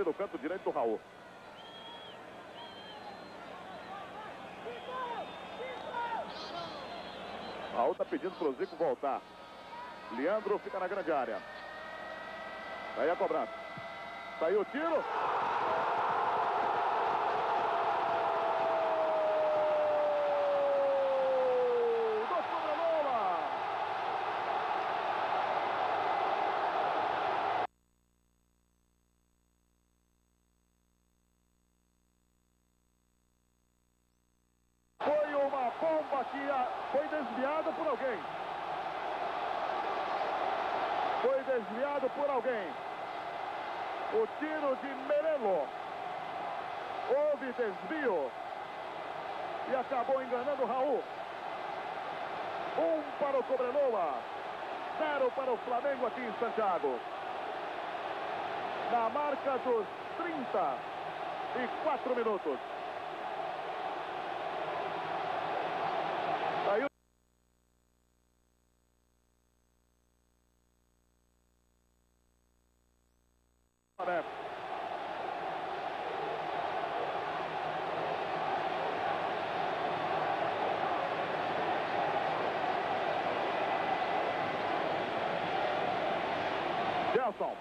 abrir o canto direito do Raul. Raul está pedindo o Zico voltar. Leandro fica na grande área. Aí a cobrança. Saiu o tiro. Foi foi desviada por alguém. Foi desviado por alguém. O tiro de Merelo. Houve desvio. E acabou enganando Raul. Um para o Cobreloa. Zero para o Flamengo aqui em Santiago. Na marca dos 34 minutos. Left. Jessel.